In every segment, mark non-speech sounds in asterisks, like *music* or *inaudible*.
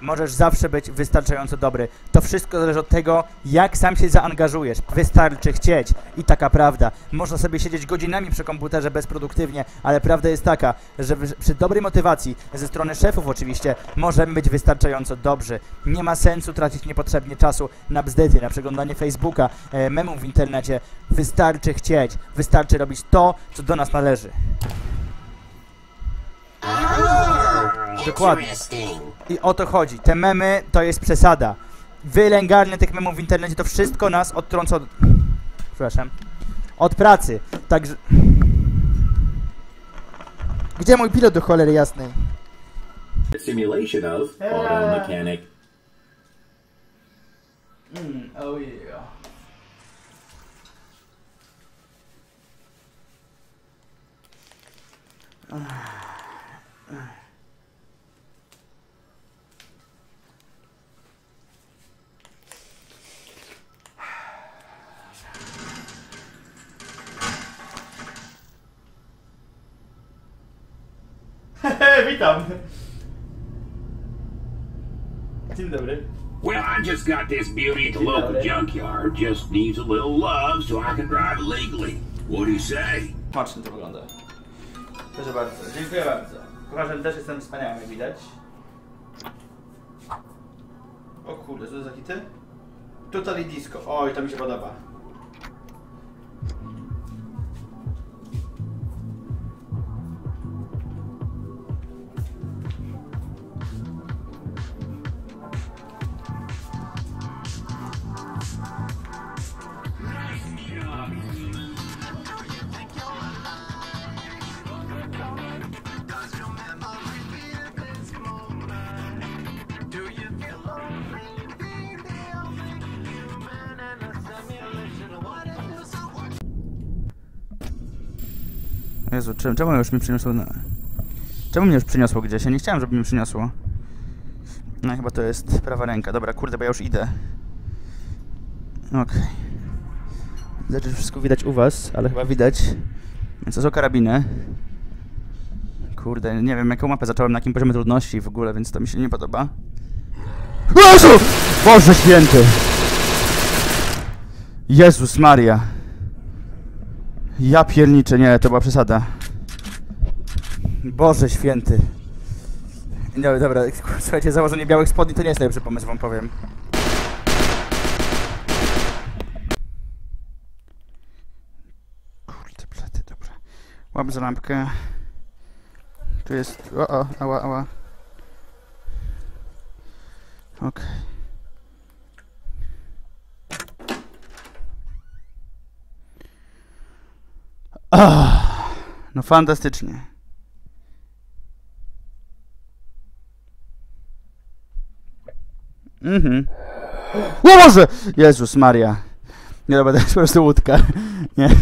możesz zawsze być wystarczająco dobry. To wszystko zależy od tego, jak sam się zaangażujesz. Wystarczy chcieć. I taka prawda. Można sobie siedzieć godzinami przy komputerze bezproduktywnie, ale prawda jest taka, że przy dobrej motywacji, ze strony szefów oczywiście, możemy być wystarczająco dobrzy. Nie ma sensu tracić niepotrzebnie czasu na bzdety, na przeglądanie Facebooka, e, memów w internecie. Wystarczy chcieć. Wystarczy robić to, co do nas należy. Dokładnie. I o to chodzi. Te memy to jest przesada. Wylęgarnia tych memów w internecie to wszystko nas odtrąca od... Przepraszam. Od pracy. Także... Gdzie mój pilot do cholery jasnej? simulation of auto mechanic. Mm, oh yeah. Witam. Dzień dobry. Well, I just got this beauty at the local junkyard. Just needs a little love so I can drive it legally. What do you say? Smacznie to wygląda. Proszę bardzo, dziękuję bardzo. Kocharzem też jestem wspaniały, jak widać. O kurde, co to za hity? Totally Disco. Oj, to mi się podoba. Jezu, czemu, czemu już mi przyniosło na... Czemu mnie już przyniosło gdzieś? Ja nie chciałem, żeby mi przyniosło. No chyba to jest prawa ręka. Dobra, kurde, bo ja już idę. Okej. Znaczy, że wszystko widać u was, ale chyba widać. Więc to są karabiny. Kurde, nie wiem jaką mapę zacząłem, na jakim poziomie trudności w ogóle, więc to mi się nie podoba. Jezu! Boże święty! Jezus Maria. Ja pierniczę, nie, to była przesada. Boże święty. Nie, dobra, słuchajcie, założenie białych spodni to nie jest najlepszy pomysł, wam powiem. Kurde, blady, dobra. Łap za lampkę. Tu jest... O, o, ała, ała. Okej. Ah, no fantastycznie. Mhm. O Boże! Jezus Maria. Nie dobra, to jest po prostu łódka. Nie. *laughs*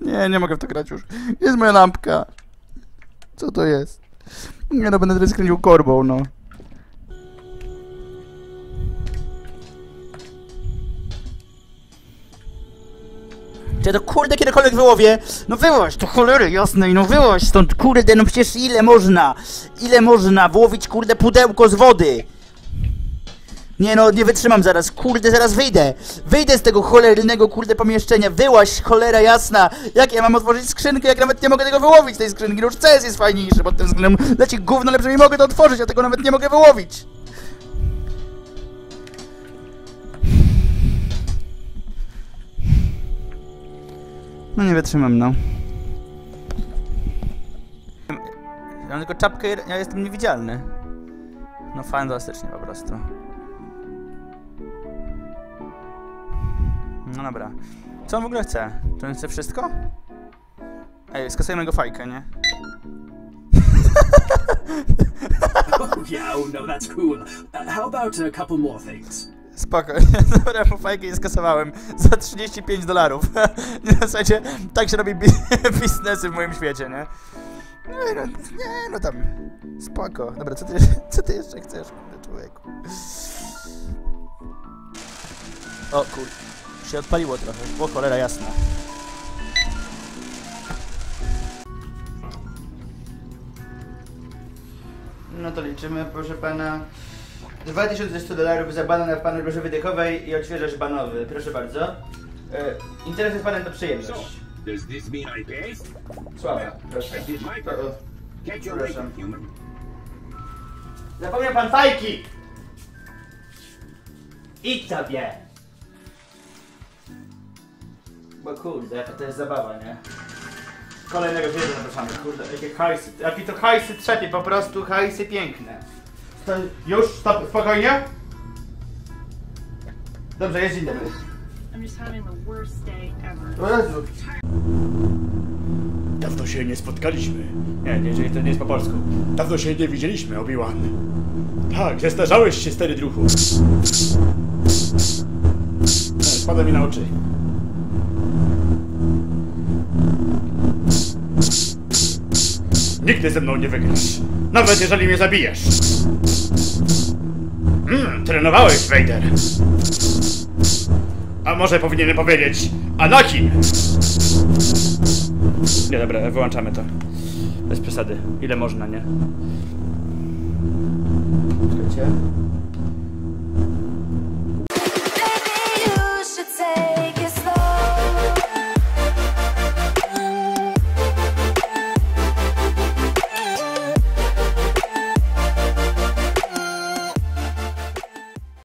Nie, nie mogę w to grać już. Gdzie Jest moja lampka. Co to jest? Nie no, będę teraz kręcił korbą, no. Czy to kurde kiedykolwiek wyłowię? No wyłaź, to cholery jasnej, no wyłaź stąd, kurde, no przecież ile można? Ile można wyłowić, kurde, pudełko z wody? Nie no, nie wytrzymam zaraz, kurde, zaraz wyjdę. Wyjdę z tego cholernego, kurde, pomieszczenia. Wyłaź, cholera jasna. Jak ja mam otworzyć skrzynkę, jak nawet nie mogę tego wyłowić, tej skrzynki? No już CS jest fajniejszy pod tym względem. Leci gówno, ale przynajmniej mogę to otworzyć, a tego nawet nie mogę wyłowić. No nie wytrzymam, no. Ja mam tylko czapkę, ja jestem niewidzialny. No fantastycznie po prostu. No dobra. Co on w ogóle chce? Czy on chce wszystko? Ej, skasujemy go fajkę, nie? Oh yeah, oh no, that's cool. Uh, how about a couple more things? Spoko, *laughs* dobra, fajkę je skasowałem za 35 dolarów. *laughs* Nie, w sensie, tak się robi bi *laughs* biznesy w moim świecie, nie? Nie no, nie no tam, spoko. Dobra, co ty, co ty jeszcze chcesz, kurde, człowieku? O kur... się odpaliło trochę, o cholera jasna. No to liczymy, proszę pana. 2100 dolarów za banan w panu groszy wydechowej i odświeżacz banowy. Proszę bardzo. E, interes z panem to przyjemność. does this mean I paid? Słaba, proszę. I did my part. human. Zapomniał pan fajki! Idź sobie! Bo kurde, jaka to jest zabawa, nie? Kolejnego wiedzę zapraszamy, kurde, jakie hajsy, jakie to hajsy trzepie, po prostu hajsy piękne. Już, stop, spokojnie? Dobrze, jest dzień dobry. I'm just having the worst day ever. O Jezu. Dawno się nie spotkaliśmy. Nie, nie, jeżeli to nie jest po polsku. Dawno się nie widzieliśmy, Obi-Wan. Tak, zestarzałeś się, stary druhu. Spada mi na oczy. Nigdy ze mną nie wygrasz. Nawet jeżeli mnie zabijesz. Mm, trenowałeś, Vader. A może powinienem powiedzieć Anakin? Nie, dobra, wyłączamy to. Bez przesady. Ile można, nie? Czekajcie.